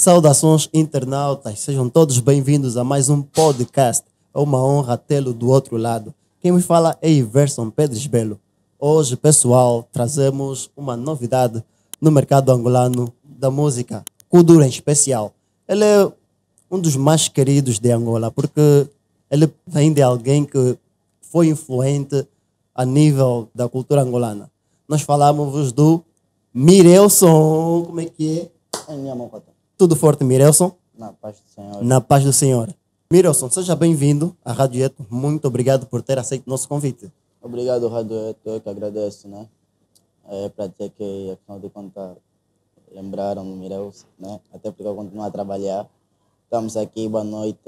Saudações internautas, sejam todos bem-vindos a mais um podcast. É uma honra tê-lo do outro lado. Quem me fala é Iverson Pedres Belo. Hoje, pessoal, trazemos uma novidade no mercado angolano da música, Kudura em especial. Ele é um dos mais queridos de Angola porque ele vem de alguém que foi influente a nível da cultura angolana. Nós falamos do Mirelson. Como é que é? É minha mão. Tudo forte, Mirelson? Na paz do Senhor. Na paz do Senhor. Mirelson, seja bem-vindo à Rádio Eto. Muito obrigado por ter aceito nosso convite. Obrigado, Rádio Eto, eu que agradeço, né? É para dizer que, afinal de contas, lembraram do Mireus, né? Até porque eu continuo a trabalhar. Estamos aqui, boa noite,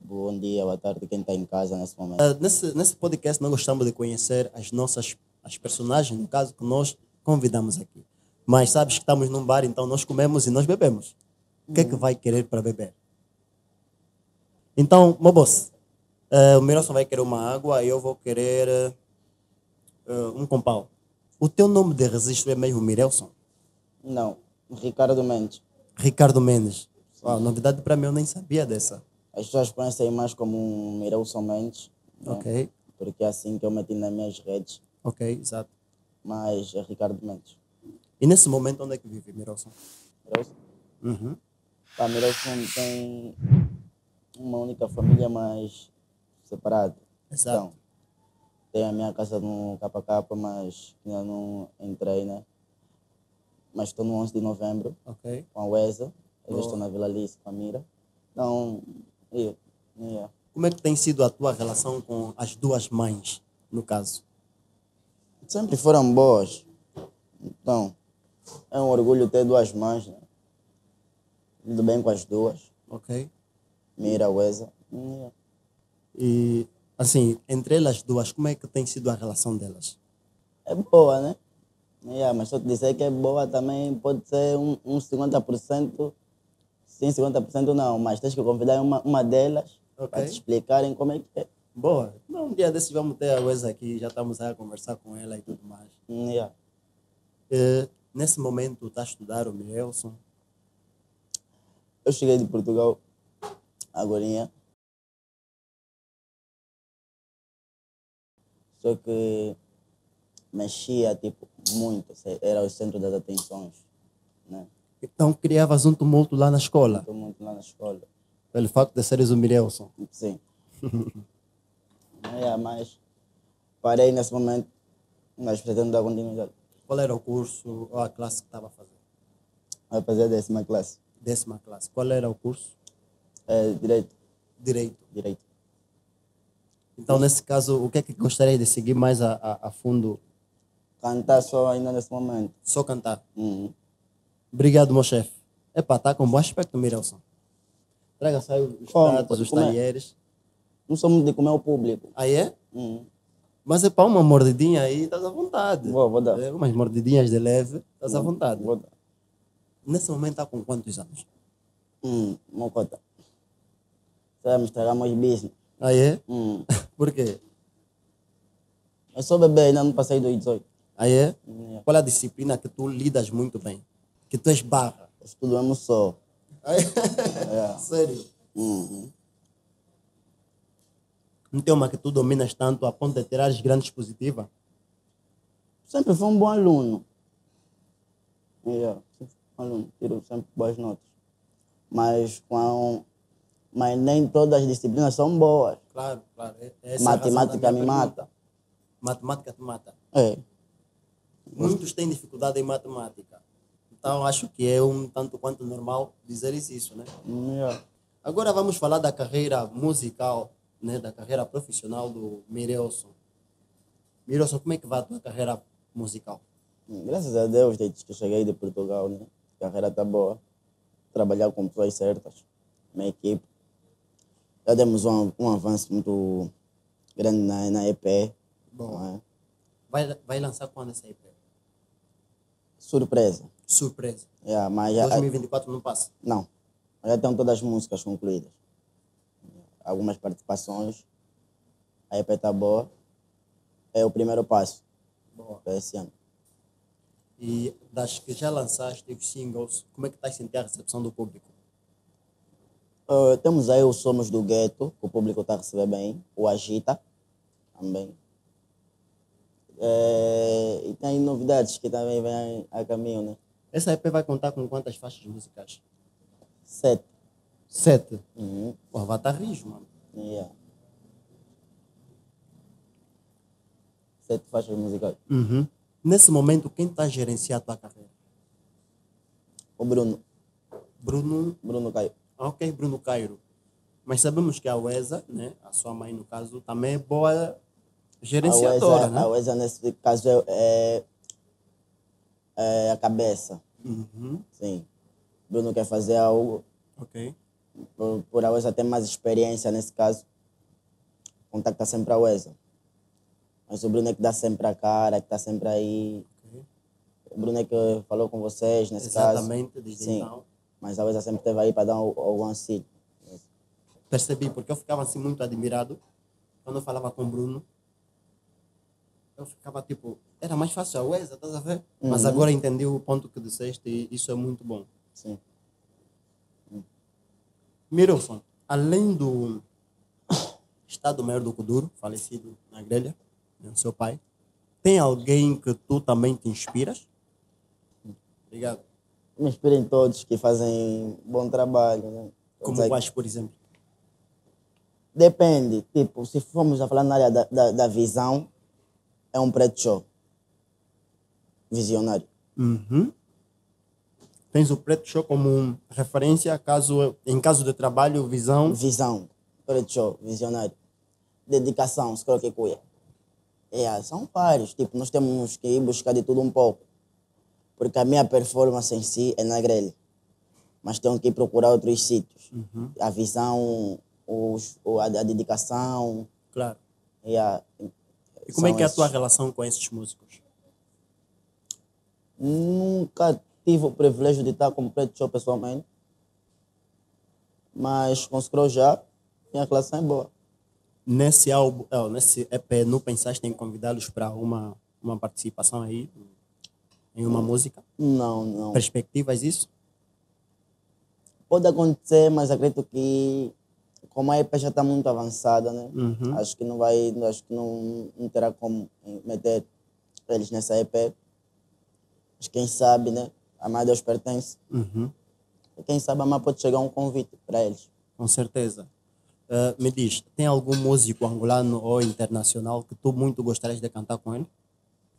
bom dia, boa tarde, quem está em casa nesse momento. Uh, nesse, nesse podcast, nós gostamos de conhecer as nossas as personagens, no caso, que nós convidamos aqui. Mas sabes que estamos num bar, então nós comemos e nós bebemos. O que é que vai querer para beber? Então, meu boss, uh, o Mirelson vai querer uma água e eu vou querer uh, um compal. O teu nome de registro é mesmo Mirelson? Não, Ricardo Mendes. Ricardo Mendes. Uau, novidade para mim, eu nem sabia dessa. As pessoas conhecem mais como um Mirelson Mendes, né? Ok, porque é assim que eu meti nas minhas redes, ok, exato. mas é Ricardo Mendes. E nesse momento, onde é que vive Mirelson? Mirelson? Uhum. Mirelson tem uma única família, mas separada. Exato. Então, tenho a minha casa no KK, mas ainda não entrei, né? Mas estou no 11 de novembro Ok. com a UESA. Eu estou na Vila Alice com a Mira. Então, eu, eu, Como é que tem sido a tua relação com as duas mães, no caso? sempre foram boas. Então, é um orgulho ter duas mães, né? Lido bem com as duas. Ok. Mira, UESA. eu. E, assim, entre elas duas, como é que tem sido a relação delas? É boa, né? Yeah, mas se eu te disser que é boa também pode ser um, um 50%, sim, 50% não, mas tens que convidar uma, uma delas Ok. para te explicarem como é que é. Boa. Não, um dia desses vamos ter a Wes aqui, já estamos a conversar com ela e tudo mais. Yeah. E, nesse momento, está a estudar o Mirelson? Eu cheguei de Portugal agora, só que mexia tipo muito, era o centro das atenções, né? Então, criavas um tumulto lá na escola, Estou muito lá na escola. pelo facto de seres o Mirelson. Sim. é, mas parei nesse momento, mas pretendo dar continuidade. Qual era o curso ou a classe que estava a fazer? Vai fazer a décima classe. Décima classe. Qual era o curso? É, direito, Direito. direito. Então, nesse caso, o que é que gostaria de seguir mais a, a, a fundo? Cantar só ainda nesse momento. Só cantar. Uhum. Obrigado, meu chefe. Epá, tá com bom aspecto, Mirelson. Traga só os Como? pratos, os é? talheres. Não sou muito de comer o público. Aí é? Uhum. Mas é para uma mordidinha aí, estás à vontade. Vou, vou dar. É, umas mordidinhas de leve, estás à vontade. Vou dar. Nesse momento está com quantos anos? Hum, mocota. Você vai me estragar meus business. Aí é? Hum. Por quê? Eu sou bebê, ainda não passei dos 18. Aí é? Hum, Qual é a disciplina que tu lidas muito bem? Que tu és barra? Eu estudo mesmo só. Aí, É. Sério? Uhum. Não tem uma que tu dominas tanto a ponto de tirares grandes positivas? Sempre fui um bom aluno. Yeah, um aluno. Tiro sempre boas notas. Mas, com... Mas nem todas as disciplinas são boas. Claro, claro. Essa é Matemática me pergunta. mata. Matemática te mata. É. Muitos têm dificuldade em matemática. Então acho que é um tanto quanto normal dizer isso, né? Yeah. Agora vamos falar da carreira musical, né? Da carreira profissional do Mirelson. Mirelson, como é que vai a tua carreira musical? Graças a Deus, desde que eu cheguei de Portugal, né? A carreira está boa. Trabalhar com pessoas certas, minha equipe. Já demos um, um avanço muito grande na, na EP. Bom. é? Vai, vai lançar quando essa EP? Surpresa. Surpresa. Yeah, mas já, 2024 não passa. não, já estão todas as músicas concluídas. Algumas participações. A EP está boa. É o primeiro passo Boa. para esse ano. E das que já lançaste os singles, como é que estás a sentir a recepção do público? Uh, temos aí o Somos do Gueto, que o público está a receber bem. O Agita, também. É, e tem novidades que também vêm a caminho, né? Essa EP vai contar com quantas faixas musicais? Sete. Sete. Uhum. Pô, vai estar rijo, mano. Yeah. Sete faixas musicais. Uhum. Nesse momento, quem está a gerenciar a tua carreira? O Bruno. Bruno. Bruno Caio. Ah, Ok, Bruno Cairo. Mas sabemos que a Uesa, né, a sua mãe no caso, também é boa gerenciadora, a Wesa, né? a Wesa nesse caso é, é, é a cabeça. Uhum. Sim. Bruno quer fazer algo, Ok. por, por a Wesa ter mais experiência nesse caso, contacta sempre a Wesa. Mas o Bruno é que dá sempre a cara, que está sempre aí. ok. O Bruno é que falou com vocês nesse caso. Exatamente, desde Sim. então. Mas a Wesa sempre esteve aí para dar al- algum auxílio. Percebi, porque eu ficava assim muito admirado quando eu falava com o Bruno. Eu ficava tipo, era mais fácil a Uesa, estás a ver? Mas Uhum. agora entendi o ponto que disseste e isso é muito bom. Sim. Mirilson, além do Estado Maior do Kuduro, falecido na grelha, né, seu pai, tem alguém que tu também te inspiras? Obrigado. Me inspiro em todos que fazem bom trabalho. Né? Como quais, por exemplo? Depende. Tipo, se formos a falar na área da, da, da visão, é um preto show. Visionário. Uhum. Tens o Preto Show como referência caso, em caso de trabalho, visão. Visão. Preto show. Visionário. Dedicação. Se coloque cuia. É, são vários. Tipo, nós temos que ir buscar de tudo um pouco. Porque a minha performance em si é na grelha. Mas tenho que ir procurar outros sítios. A visão, os, o- a, a dedicação. Claro. E, a, E como é que é a esses. tua relação com esses músicos? Nunca tive o privilégio de estar com Preto Show pessoalmente. Mas com Scroll já, minha relação é boa. Nesse álbum, nesse EP, não pensaste em convidá-los para uma, uma participação aí, em uma música? Não, não. Perspectivas, isso? Pode acontecer, mas acredito que como a EP já está muito avançada, né? Uhum. Acho que não vai, acho que não, não terá como meter eles nessa EP. Mas quem sabe, né? A mais Deus pertence. Uhum. E quem sabe a mais pode chegar um convite para eles. Com certeza. Eh, me diz, tem algum músico angolano ou internacional que tu muito gostarias de cantar com ele?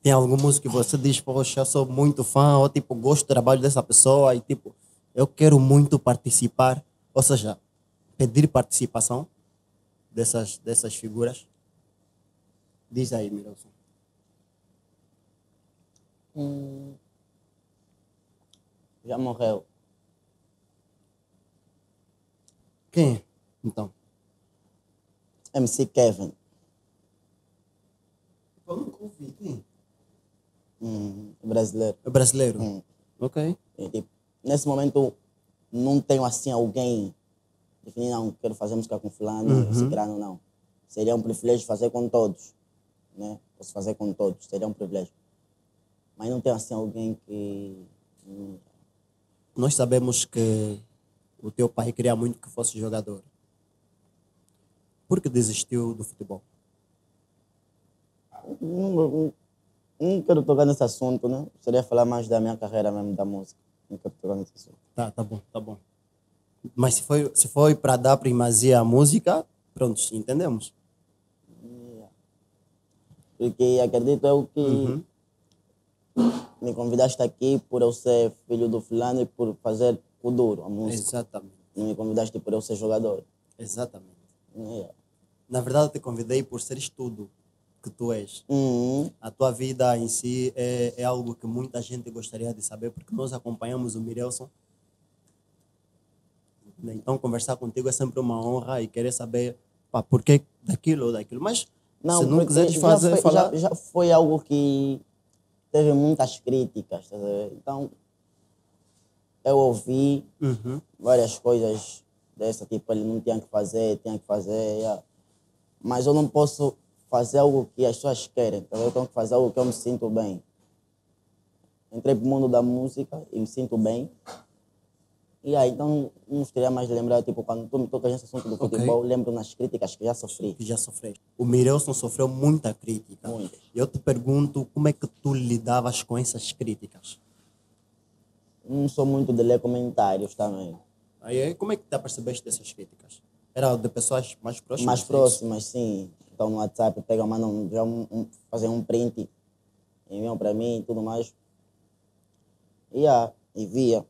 Tem algum músico que você diz, poxa, eu sou muito fã, ou tipo, gosto do trabalho dessa pessoa e tipo, eu quero muito participar, ou seja, pedir participação dessas, dessas figuras? Diz aí, Miroson. Já morreu. Quem? Então. MC Kevin. Nunca ouvi. Quem? hum, brasileiro. É brasileiro? Hum. Ok. E, tipo, nesse momento, não tenho assim alguém definir, não, quero fazer música com fulano, Uhum. ciclano, não. Seria um privilégio fazer com todos, né? Posso fazer com todos, seria um privilégio. Mas não tenho assim alguém que... Nós sabemos que o teu pai queria muito que fosse jogador. Por que desistiu do futebol? Não, não- quero tocar nesse assunto, né? Seria falar mais da minha carreira mesmo, da música. Não quero tocar nesse assunto. Tá, tá bom, tá bom. Mas se foi, se foi para dar primazia à música, pronto, entendemos. Porque acredito eu que Uhum. me convidaste aqui por eu ser filho do fulano e por fazer o duro, a música. Exatamente, Não me convidaste por eu ser jogador. exatamente. Yeah. Na verdade, eu te convidei por seres tudo que tu és. Uhum. A tua vida em si é, é algo que muita gente gostaria de saber, porque nós acompanhamos o Mirelson. Então, conversar contigo é sempre uma honra e querer saber pá, por que daquilo ou daquilo. Mas Não, se não quiseres já fazer, foi, falar... já, já foi algo que teve muitas críticas. tá? Então, eu ouvi Uhum. várias coisas dessa, tipo, ele não tinha que fazer, tinha que fazer. yeah. Mas eu não posso fazer algo que as pessoas querem. vendo? Eu tenho que fazer algo que eu me sinto bem. Entrei pro mundo da música e me sinto bem. E aí, então, não queria mais lembrar, tipo, quando tu me tocas nesse assunto do futebol, lembro nas críticas que já sofri. Que já sofreste. O Mirelson sofreu muita crítica. Muita. Eu te pergunto, como é que tu lidavas com essas críticas? Não sou muito de ler comentários também. Aí, como é que te apercebeste dessas críticas? Era de pessoas mais próximas? mais é próximas, sim. Então no WhatsApp pega, mandam já um, um, fazer um print, enviam para mim e tudo mais. E, ah, e via.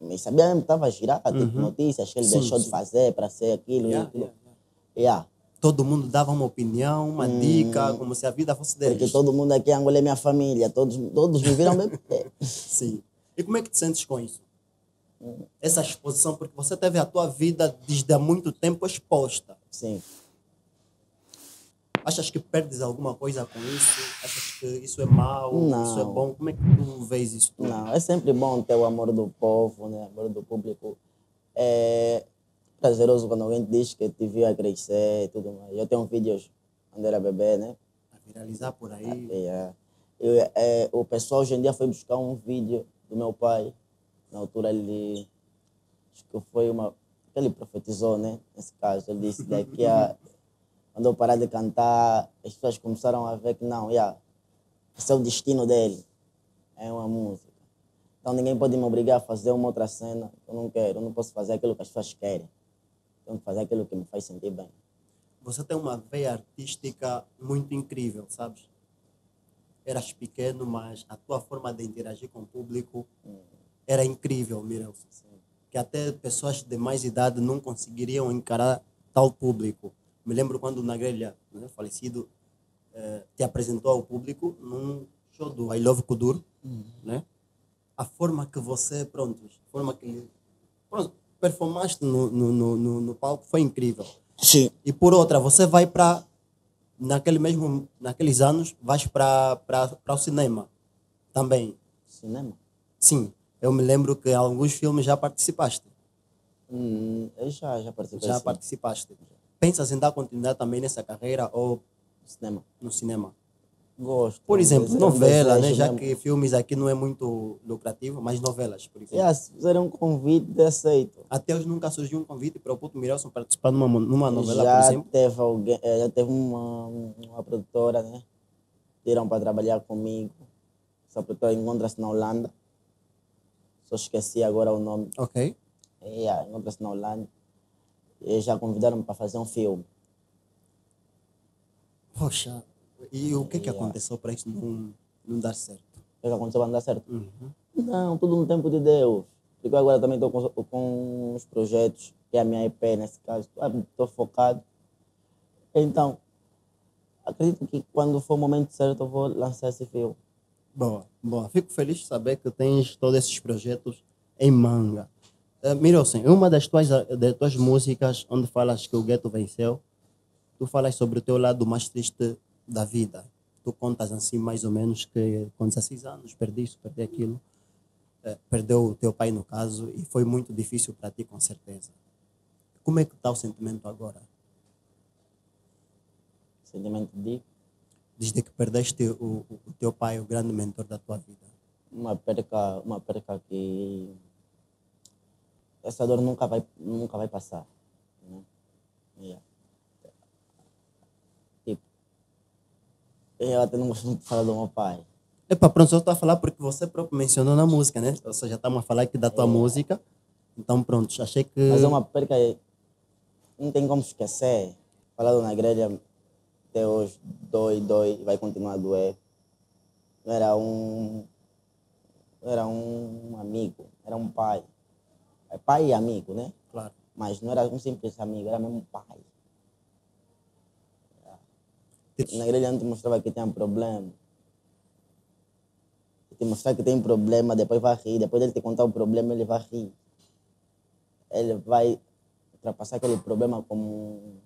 Mas sabia mesmo que estava girado, tipo, notícias que ele Uhum. Sim, deixou sim. de fazer para ser aquilo Yeah, e tudo. yeah, yeah. Yeah. Todo mundo dava uma opinião, uma dica, como se a vida fosse deles. Hum. Porque todo mundo aqui em Angola é minha família, todos, todos me viram bem. Sim. E como é que te sentes com isso? Essa exposição, porque você teve a tua vida desde há muito tempo exposta. Sim. Achas que perdes alguma coisa com isso? Achas que isso é mau? Não. Isso é bom? Como é que tu vês isso? tudo? Não, é sempre bom ter o amor do povo, né? amor do público. É prazeroso quando alguém diz que te viu a crescer e tudo mais. Eu tenho vídeos quando era bebê, né? A viralizar por aí. É, eu, é, o pessoal hoje em dia foi buscar um vídeo do meu pai. Na altura ele. Acho que foi uma. que ele profetizou, né? Nesse caso. Ele disse: daqui a. Quando eu parar de cantar, as pessoas começaram a ver que não, yeah, esse é o destino dele. É uma música. Então ninguém pode me obrigar a fazer uma outra cena. Eu não quero. Eu não posso fazer aquilo que as pessoas querem. Tenho que fazer aquilo que me faz sentir bem. Você tem uma veia artística muito incrível, sabes? Eras pequeno, mas a tua forma de interagir com o público era incrível, Mirelson. Que até pessoas de mais idade não conseguiriam encarar tal público. Me lembro quando o Nagrelha, né, falecido, eh, te apresentou ao público num show do I Love Kuduro, né? A forma que você, pronto, a forma que pronto, performaste no, no, no, no, palco foi incrível. Sim. E por outra, você vai para naquele mesmo naqueles anos, vais para o cinema também. Cinema? Sim, eu me lembro que em alguns filmes já participaste. Hum, já, já participei. Já sim. participaste. Pensas em dar continuidade também nessa carreira ou Cinema. no cinema? Gosto. Por exemplo, novela, né? Já que filmes aqui não é muito lucrativo, mas novelas, por exemplo. Yeah, se fizer um convite, aceito. Até hoje nunca surgiu um convite para o Puto Mirelson participar numa, numa novela, já por exemplo. teve alguém, eh, já teve uma, uma produtora, né? Tiram para trabalhar comigo. Essa produtora encontra-se na Holanda. Só esqueci agora o nome. Ok. Yeah, encontra-se na Holanda. E já convidaram para fazer um filme. Poxa, e o que que Yeah. aconteceu para isso não, não dar certo? O que aconteceu para não dar certo? Uhum. Não, tudo no tempo de Deus. Porque agora também estou com, com uns projetos, que é a minha EP nesse caso. Estou focado. Então, acredito que quando for o momento certo eu vou lançar esse filme. Boa, boa. Fico feliz de saber que tens todos esses projetos em manga. Uh, Mirosen, uma das tuas, das tuas músicas onde falas que o gueto venceu, tu falas sobre o teu lado mais triste da vida. Tu contas assim mais ou menos que com 16 anos perdi isso, perdi aquilo. Eh, perdeu o teu pai no caso e foi muito difícil para ti com certeza. Como é que está o sentimento agora? Sentimento de Desde que perdeste o, o, teu pai, o grande mentor da tua vida. uma perca, uma perca que essa dor nunca vai, nunca vai passar. Né? Yeah. Tipo, eu até não gosto muito de falar do meu pai. Epa, pronto, só estou a falar porque você próprio mencionou na música, né? Ou seja, estamos a falar aqui da tua música. Então, pronto, achei que. Mas é uma perca que não tem como esquecer. Falando na igreja até hoje, dói, dói, vai continuar a doer. Era um. Era um amigo, era um pai. É pai e amigo, né? Claro. Mas não era um simples amigo, era mesmo pai. Na igreja não te mostrava que tinha problema. Te mostrar que tem problema, depois vai rir. Depois dele te contar o problema, ele vai rir. Ele vai ultrapassar aquele problema como.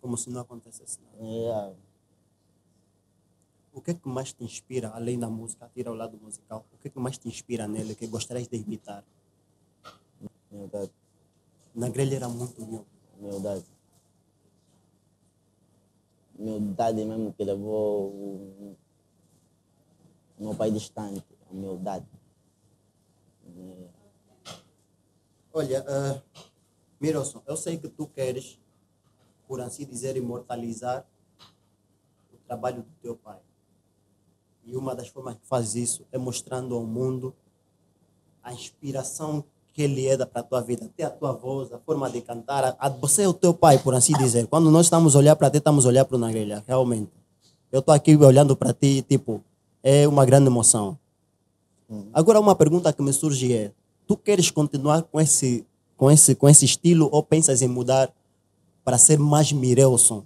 Como se não acontecesse nada. Yeah. O que é que mais te inspira, além da música, tira o lado musical? O que é que mais te inspira nele, que gostarias de imitar? Humildade. Na grelha era muito humilde. Humildade. Humildade mesmo que levou o meu pai distante. Humildade. É. Olha, uh, Mirosson, eu sei que tu queres, por assim dizer, imortalizar o trabalho do teu pai. E uma das formas que fazes isso é mostrando ao mundo a inspiração que ele é para a tua vida, até a tua voz, a forma de cantar. A, você é o teu pai, por assim dizer. Quando nós estamos olhar para ti, estamos a olhar para o Nagrelha, realmente. Eu estou aqui olhando para ti, tipo, é uma grande emoção. Uhum. Agora, uma pergunta que me surge é: tu queres continuar com esse, com esse, com esse estilo ou pensas em mudar para ser mais Mirelson?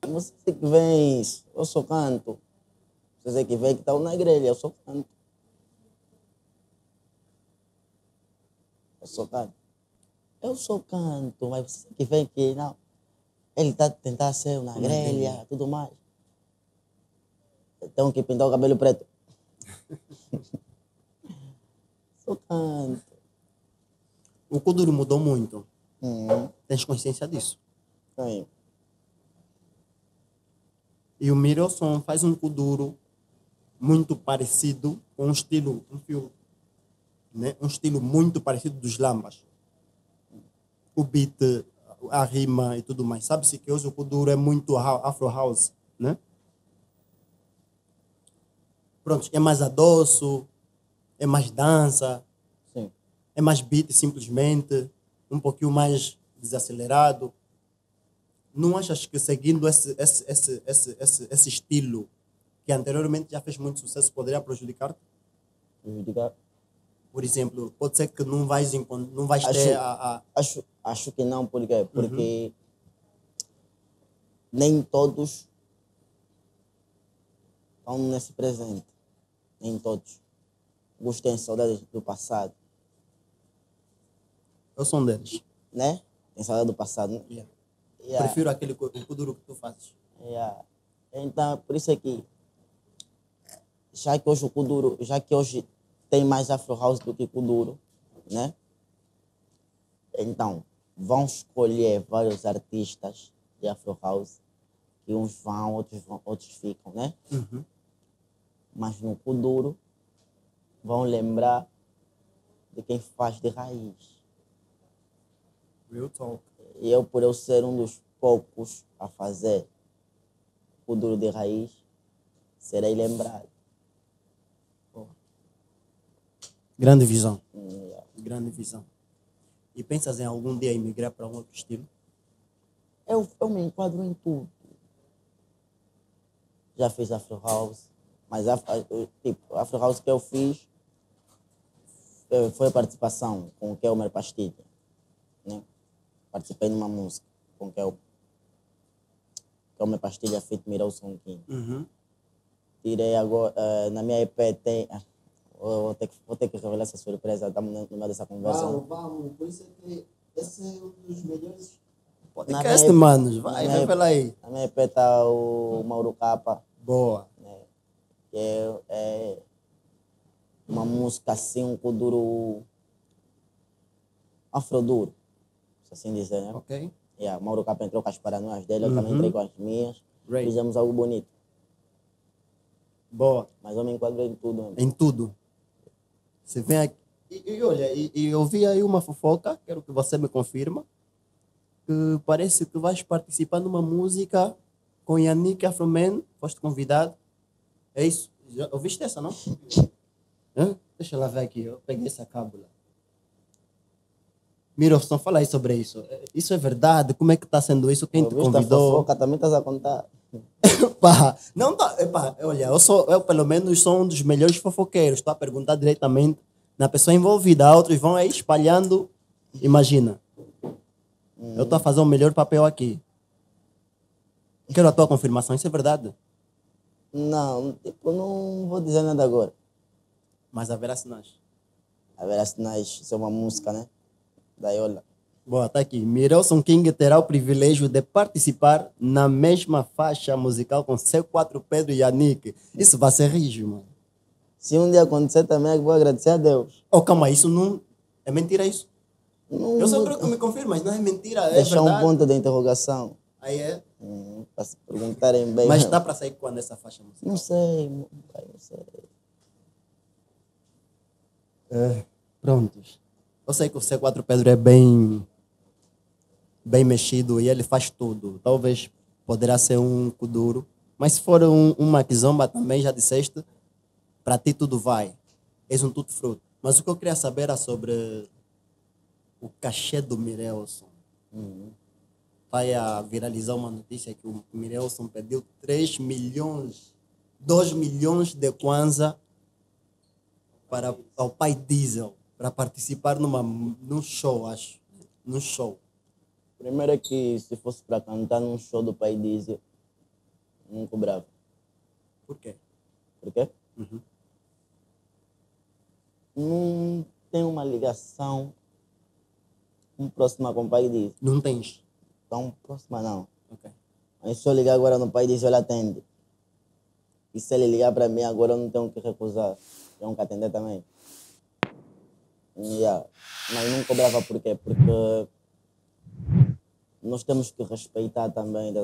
Você que vem, eu só canto. Você que vem que está na grelha, eu só canto. Eu só canto. Eu só canto, mas você que vem que não. Ele está tentando ser na grelha, tudo mais. Tenho que pintar o cabelo preto. só canto. O Kuduro mudou muito. Uhum. Tens consciência disso? Sim. E o Mirelson faz um Kuduro muito parecido com um estilo, um fio, né? um estilo muito parecido dos Lambas. O beat, a rima e tudo mais. Sabe-se que hoje o Kuduro é muito afro house, né? Pronto, é mais adoço, é mais dança, Sim. é mais beat simplesmente, um pouquinho mais desacelerado. Não achas que seguindo esse, esse, esse, esse, esse, esse estilo que anteriormente já fez muito sucesso, poderia prejudicar? Prejudicar? Por exemplo, pode ser que não vais, não vais acho, ter a, a... Acho, acho que não, por quê? Porque uhum. nem todos estão nesse presente. Nem todos. Alguns têm saudades do passado. Eu sou um deles. Né? Tem saudade do passado. Né? Yeah. Yeah. Prefiro aquele kuduro que tu fazes. Yeah. Então, por isso é que já que hoje o Kuduro, já que hoje tem mais Afro House do que Kuduro, né? Então, vão escolher vários artistas de Afro House, que uns vão, outros vão, outros ficam, né? Uhum. Mas no Kuduro vão lembrar de quem faz de raiz. Real talk. E eu, por eu ser um dos poucos a fazer Kuduro de raiz, serei lembrado. Grande visão. Yeah. Grande visão. E pensas em algum dia emigrar para um outro estilo? Eu, eu me enquadro em tudo. Já fiz Afro House, mas a, tipo, Afro House que eu fiz foi a participação com o Kelmer Pastilha. Né? Participei numa música com o Kelmer. Kelmer Pastilha feito Miralson King. Uhum. Tirei agora, uh, na minha EP tem Vou ter, que, vou ter que revelar essa surpresa. Estamos no meio dessa conversa. Vamos, vamos. Por isso é que esse é um dos melhores podcast, manos. Vai, revela aí. Na minha EP está o Mauro Capa. Boa. Né? Que é, é uma música assim, um kuduro afroduro. Assim dizer, né? Ok. Yeah, Mauro Capa entrou com as paranoias dele, eu uhum. também entrei com as minhas. Great. Fizemos algo bonito. Boa. Mas eu me enquadro em tudo. Né? Em tudo. Você vem aqui. E, e olha, e, e, eu vi aí uma fofoca, quero que você me confirma, que parece que vais participar numa música com Yannick Afroman, foste convidado. É isso? Já ouviste essa, não? Deixa ela ver aqui, eu peguei essa cábula. Mirofson, fala aí sobre isso. Isso é verdade? Como é que está sendo isso? Quem te convidou? Fofoca também estás a contar. Pá, não tá, epá, olha, eu sou, eu pelo menos sou um dos melhores fofoqueiros. Estou a perguntar diretamente na pessoa envolvida. Outros vão aí espalhando. Imagina. Hum. Eu estou a fazer o melhor papel aqui. Quero a tua confirmação, isso é verdade? Não, tipo, não vou dizer nada agora. Mas haverá sinais. Haverá sinais, isso é uma música, né? Da Iola. Boa, tá aqui. Mirelson King terá o privilégio de participar na mesma faixa musical com C4 Pedro e Yannick. Isso vai ser rígido, mano. Se um dia acontecer também, eu vou agradecer a Deus. Oh, calma, isso não. É mentira isso? Não, eu só quero que me confirme, mas não é mentira. É Deixar verdade. um ponto de interrogação. Aí é? Hum, para se perguntarem bem. Mas dá para sair quando essa faixa musical? Não sei, não sei. É, prontos. Eu sei que o C4 Pedro é bem bem mexido e ele faz tudo. Talvez poderá ser um Kuduro, mas se for um, um Makizomba também, já disseste, para ti tudo vai. És um tudo fruto. Mas o que eu queria saber era sobre o cachê do Mirelson. Vai a viralizar uma notícia que o Mirelson pediu 3 milhões, 2 milhões de Kwanza para ao pai Diesel para participar numa, num show, acho. Num show. Primeiro é que se fosse para cantar num show do Pai Diesel, não cobrava. Por quê? Por quê? Uhum. Não tem uma ligação tão próxima com o Pai Diesel. Não tens. Tão próxima não. Ok. Mas se eu ligar agora no Pai Diesel, ele atende. E se ele ligar para mim agora, eu não tenho que recusar. Tenho que atender também. Yeah. Mas não cobrava por quê? Porque nós temos que respeitar também. Tá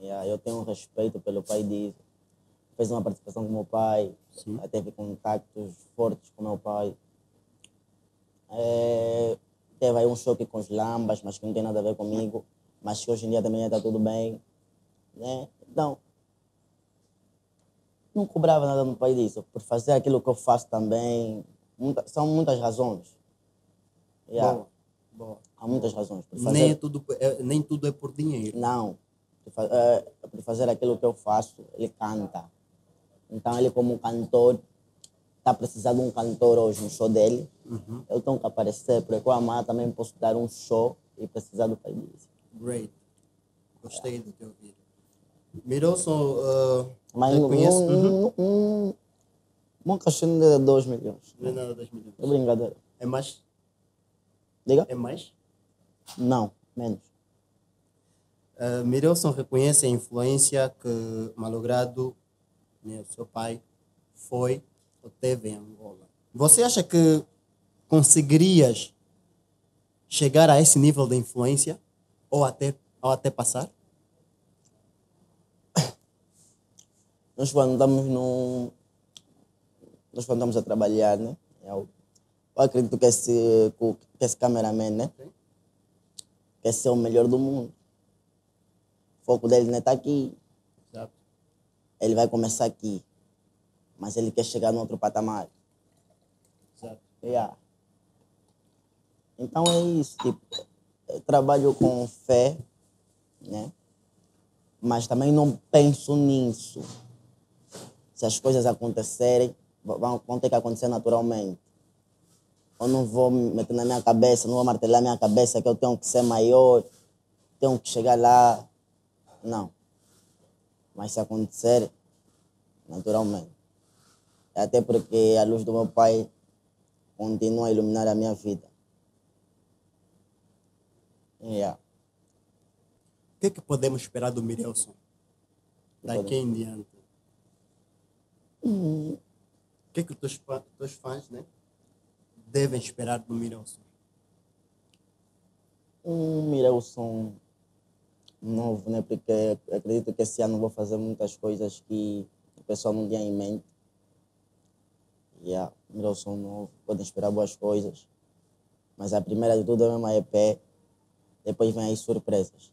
yeah. Eu tenho respeito pelo pai Diesel. Fez uma participação com meu pai. Sim. Já teve contactos fortes com meu pai. É, teve aí um choque com os lambas, mas que não tem nada a ver comigo. Mas que hoje em dia também está tudo bem. Né? Então, não cobrava nada no pai disso. Por fazer aquilo que eu faço também. Muita- são muitas razões. Yeah. Boa. Boa. Há muitas razões. Fazer, Nem, é tudo, é, nem tudo é por dinheiro. Não. Por, é, por fazer aquilo que eu faço, ele canta. Então, ele, como cantor, está precisando de um cantor hoje no show dele. Uhum. Eu tenho que aparecer, porque eu amanhã também posso dar um show e precisar do disso. Great. Gostei do teu vídeo. Mirelson, uh, Mas eu não, conheço. Uhum. não, não, uma caixinha de 2 milhões. Não é nada 10 milhões. É brincadeira. É mais? Diga? É mais? Não, menos. Uh, Mirelson reconhece a influência que Malogrado, né, seu pai, foi ou teve em Angola. Você acha que conseguirias chegar a esse nível de influência ou até, ou até passar? Nós quando estamos no. Nós quando estamos a trabalhar, né? Eu, eu acredito que esse, que esse cameraman, né? Sim. Quer ser o melhor do mundo. O foco dele não está aqui. Exato. Ele vai começar aqui. Mas ele quer chegar no outro patamar. Exato. Yeah. Então é isso. Tipo, eu trabalho com fé, né? Mas também não penso nisso. Se as coisas acontecerem, vão, vão ter que acontecer naturalmente. Eu não vou me meter na minha cabeça, não vou martelar minha cabeça que eu tenho que ser maior, tenho que chegar lá. Não. Mas se acontecer, naturalmente. Até porque a luz do meu pai continua a iluminar a minha vida. Yeah. O que, é que podemos esperar do Mirelson daqui em diante? O que, que os teus, fãs né, devem esperar do Mirelson? Um Mirelson novo, né? Porque acredito que esse ano vou fazer muitas coisas que o pessoal não tinha em mente. Yeah, Mirelson novo, podem esperar boas coisas. Mas a primeira de tudo é mesmo a EP, depois vem as surpresas.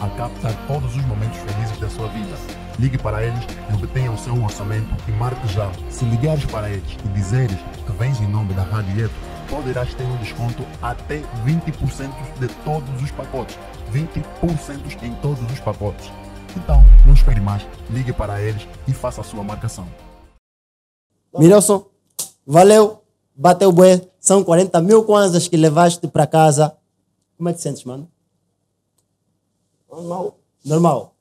A captar todos os momentos felizes da sua vida. Ligue para eles e obtenha o seu orçamento e marque já. Se ligares para eles e dizeres que vens em nome da Rádio Ieto, poderás ter um desconto até 20% de todos os pacotes. 20% em todos os pacotes. Então, não espere mais, ligue para eles e faça a sua marcação. Mirelson, valeu, bateu bué, são 40 mil kwanzas que levaste para casa. Como é que te sentes, mano? Normal. Normal.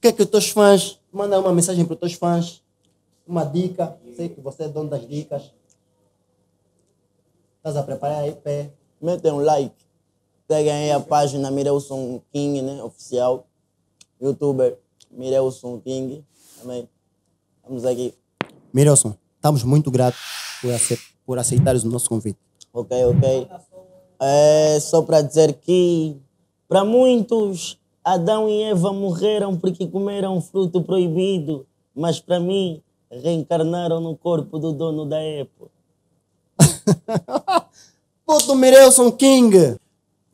que é que os teus fãs, manda uma mensagem para os teus fãs, uma dica, sei que você é dono das dicas. Estás a preparar aí, pé? Metem um like. Seguem aí a página Mirelson King, né? Oficial. Youtuber Mirelson King. Também. Vamos aqui. Mirelson, estamos muito gratos por, ace por aceitares o nosso convite. Ok, ok. É só para dizer que, para muitos, Adão e Eva morreram porque comeram fruto proibido, mas para mim, reencarnaram no corpo do dono da Apple. Puto Mirelson King!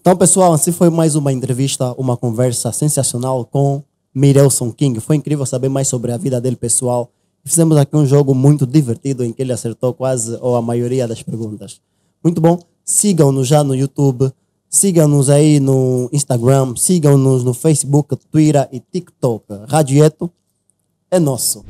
Então, pessoal, assim foi mais uma entrevista, uma conversa sensacional com Mirelson King. Foi incrível saber mais sobre a vida dele pessoal. Fizemos aqui um jogo muito divertido em que ele acertou quase ou a maioria das perguntas. Muito bom. Sigam-nos já no YouTube, sigam-nos aí no Instagram, sigam-nos no Facebook, Twitter e TikTok. Radieto é nosso.